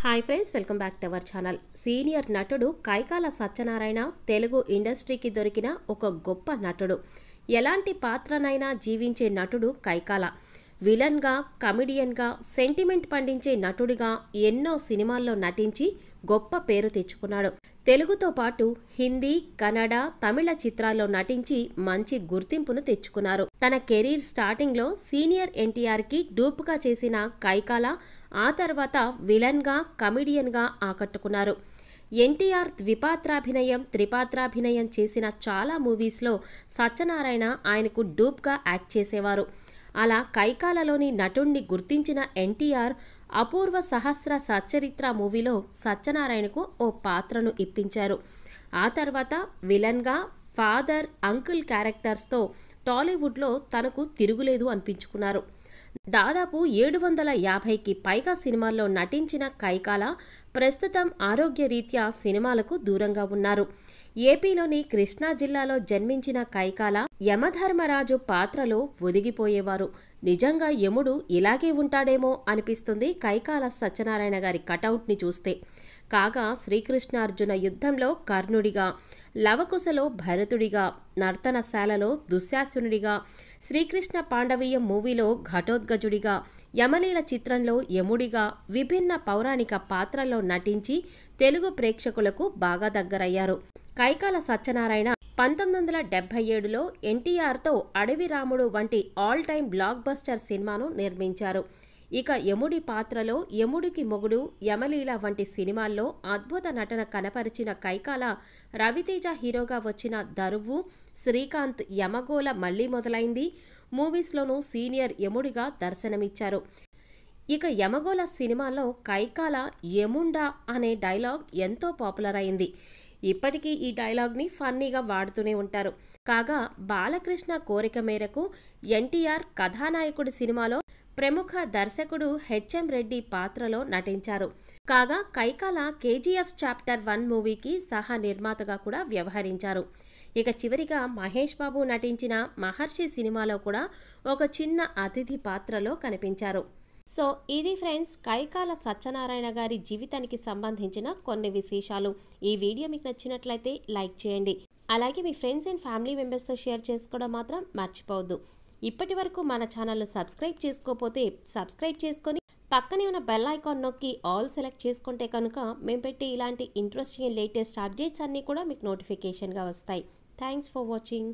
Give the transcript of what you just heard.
Hi friends welcome back to our channel senior నటుడు కైకాల సత్యనారాయణ తెలుగు ఇండస్ట్రీకి దొరికిన ఒక గొప్ప నటుడు. ఎలాంటి పాత్రనైనా జీవించే నటుడు కైకాల. విలన్గా కమిడియన్గా సెంటిమెంట్ పండించే నటుడిగా ఎన్నో సినిమాల్లో నటించి గొప్ప పేరు తెచ్చుకున్నాడు. తెలుగుతో పాటు హిందీ కన్నడ తమిళ చిత్రాల్లో నటించి మంచి గుర్తింపును తెచ్చుకున్నారు. తన కెరీర్ స్టార్టింగ్లో సీనియర్ ఎన్టీఆర్కి డూప్గా చేసిన కైకాల ఆ తర్వాత విలన్గా కమిడియన్గా ఆకట్టుకున్నారు. ఎన్టీఆర్ ద్విపాత్రాభినయం త్రిపాత్రాభినయం చేసిన చాలా మూవీస్లో సత్యనారాయణ ఆయనకు డూప్గా యాక్ట్ చేసేవారు. అలా కైకాలలోని నటుణ్ణి గుర్తించిన ఎన్టీఆర్ అపూర్వ సహస్ర సచ్చరిత్ర మూవీలో సత్యనారాయణకు ఓ పాత్రను ఇప్పించారు. ఆ తర్వాత విలన్గా ఫాదర్ అంకుల్ క్యారెక్టర్స్తో టాలీవుడ్లో తనకు తిరుగులేదు అనిపించుకున్నారు. దాదాపు ఏడు వందల యాభైకి పైగా సినిమాల్లో నటించిన కైకాల ప్రస్తుతం ఆరోగ్య రీత్యా సినిమాలకు దూరంగా ఉన్నారు. ఏపీలోని కృష్ణా జిల్లాలో జన్మించిన కైకాల యమధర్మరాజు పాత్రలో ఒదిగిపోయేవారు. నిజంగా యముడు ఇలాగే ఉంటాడేమో అనిపిస్తుంది కైకాల సత్యనారాయణ గారి కటౌట్ని చూస్తే. కాగా శ్రీకృష్ణార్జున యుద్ధంలో కర్ణుడిగా లవకుశలో భరతుడిగా నర్తనశాలలో దుశ్శాసునుడిగా శ్రీకృష్ణ పాండవీయం మూవీలో ఘటోద్గజుడిగా యమలీల చిత్రంలో యముడిగా విభిన్న పౌరాణిక పాత్రల్లో నటించి తెలుగు ప్రేక్షకులకు బాగా దగ్గరయ్యారు. కైకాల సత్యనారాయణ పంతొమ్మిది వందల డెబ్బై ఏడులో ఎన్టీఆర్తో అడవి రాముడు వంటి ఆల్ టైమ్ బ్లాక్ బస్టర్ సినిమాను నిర్మించారు. ఇక యముడి పాత్రలో యముడికి మొగుడు యమలీల వంటి సినిమాల్లో అద్భుత నటన కనపరిచిన కైకాల రవితేజ హీరోగా వచ్చిన దరువు శ్రీకాంత్ యమగోళ మళ్ళీ మొదలైంది. మూవీస్లోనూ సీనియర్ యముడిగా దర్శనమిచ్చారు. ఇక యమగోళ సినిమాలో కైకాల యముండా అనే డైలాగ్ ఎంతో పాపులర్ అయింది. ఇప్పటికీ ఈ డైలాగ్ని ఫన్నీగా వాడుతూనే ఉంటారు. కాగా బాలకృష్ణ కోరిక మేరకు ఎన్టీఆర్ కథానాయకుడి సినిమాలో ప్రముఖ దర్శకుడు హెచ్ఎం రెడ్డి పాత్రలో నటించారు. కాగా కైకాల కేజీఎఫ్ చాప్టర్ వన్ మూవీకి సహా నిర్మాతగా కూడా వ్యవహరించారు. ఇక చివరిగా మహేష్ బాబు నటించిన మహర్షి సినిమాలో కూడా ఒక చిన్న అతిథి పాత్రలో కనిపించారు. సో ఇది ఫ్రెండ్స్ కైకాల సత్యనారాయణ గారి జీవితానికి సంబంధించిన కొన్ని విశేషాలు. ఈ వీడియో మీకు నచ్చినట్లయితే లైక్ చేయండి. అలాగే మీ ఫ్రెండ్స్ అండ్ ఫ్యామిలీ మెంబెర్స్తో షేర్ చేసుకోవడం మాత్రం మర్చిపోవద్దు. ఇప్పటి వరకు మన ఛానల్ను సబ్స్క్రైబ్ చేసుకోకపోతే సబ్స్క్రైబ్ చేసుకొని పక్కనే ఉన్న బెల్ ఐకాన్ నొక్కి ఆల్ సెలెక్ట్ చేసుకుంటే కనుక మేము పెట్టే ఇలాంటి ఇంట్రెస్టింగ్ లేటెస్ట్ అప్డేట్స్ అన్నీ కూడా మీకు నోటిఫికేషన్గా వస్తాయి. Thanks for watching.